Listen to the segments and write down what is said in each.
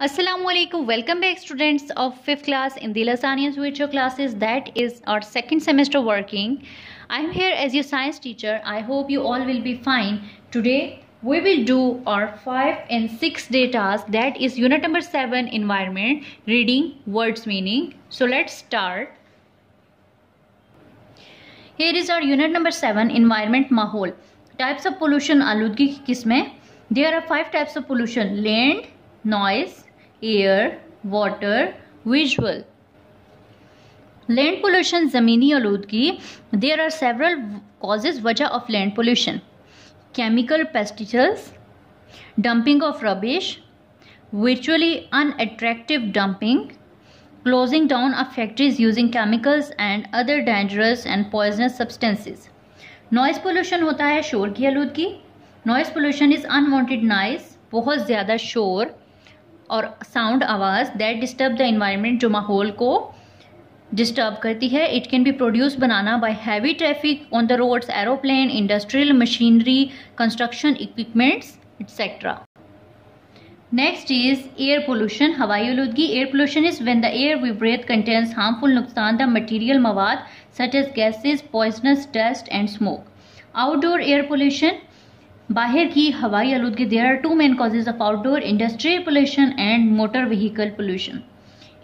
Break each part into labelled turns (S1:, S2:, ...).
S1: Assalamualaikum. Welcome back students of 5th class in the Lasanians virtual classes. That is our second semester working. I'm here as your science teacher. I hope you all will be fine. Today we will do our 5 and 6 day task that is unit number 7 environment reading words meaning. So let's start. Here is our unit number 7 environment mahol. Types of pollution aludgi kisme? There are 5 types of pollution land, noise, air water visual land pollution ज़मीनी आलूदगी there are several causes वजह of land pollution chemical pesticides dumping of rubbish virtually unattractive dumping, closing down of factories using chemicals and other dangerous and poisonous substances. Noise pollution होता है शोर की आलूदगी noise pollution is unwanted noise बहुत ज़्यादा शोर और साउंड आवाज़ दैट डिस्टर्ब द इन्वायरमेंट जो माहौल को डिस्टर्ब करती है। It can be produce banana by heavy traffic on the roads aeroplane industrial machinery construction equipments etcetera next is air pollution हवाई आलूदगी air pollution is when the air we breathe harmful नुकसान the material मवाद such as gases poisonous dust and smoke outdoor air pollution बाहर की हवाई आलूदगी there are two main causes of outdoor industry pollution and motor vehicle pollution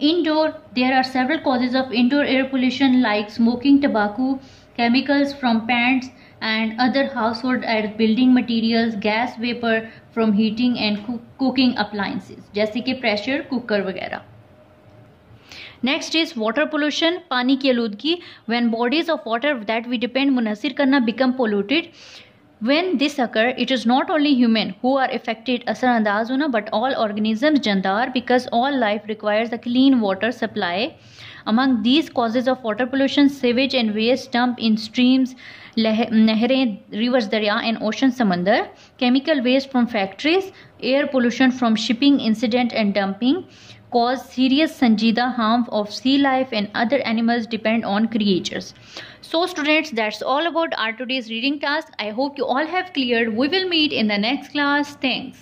S1: indoor there are several causes of indoor air pollution like smoking tobacco chemicals from paints and other household aids building material gas vapour from heating and cooking appliances जैसे कि pressure cooker वगैरह। Next is water pollution पानी की आलूदगी when bodies of water that we depend मुनसर करना become polluted When this occur, it is not only human who are affected asarandaz hona but all organisms jandar because all life requires a clean water supply. Among these causes of water pollution, sewage and waste dump in streams, nehre, rivers, darya and ocean samandar, chemical waste from factories, air pollution from shipping incident and dumping, cause serious sanjida harm of sea life and other animals depend on creatures. So students, that's all about our today's reading task. I hope you all have cleared. We will meet in the next class. Thanks.